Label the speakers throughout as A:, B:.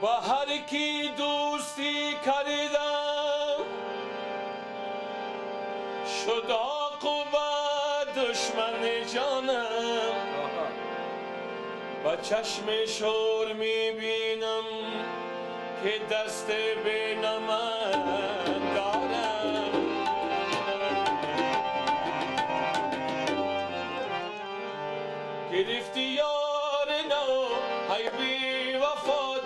A: با هر کی دوستی کردم شد عاقبت دشمن جانم. با چشم شور می‌بینم که دست به نمن دارم. گرفتی یار نو های بی وفا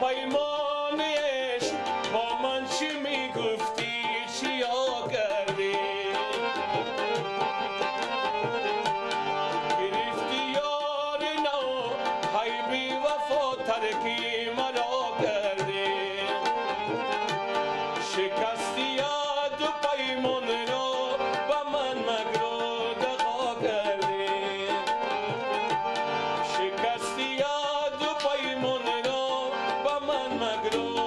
A: پیمانش با من چی می‌گفتی؟ چیا کردی؟ گرفتی یار نو حیبی وفا ترکی مرا کردی. شکستی یاد پیمان را با من مگر دقا کردی. شکستی یاد پیمان Almagro.